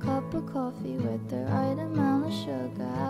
cup of coffee with the right amount of sugar.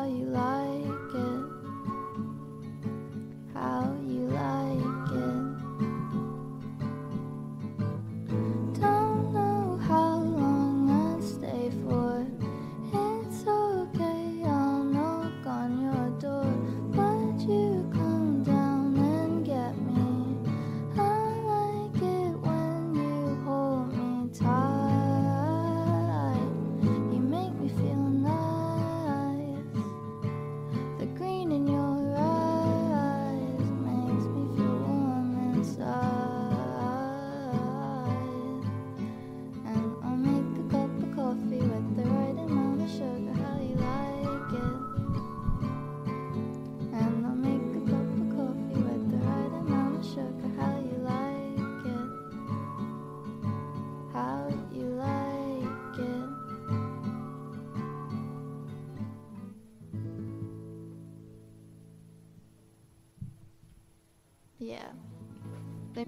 Yeah. Okay.